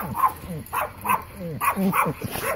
I'm sorry.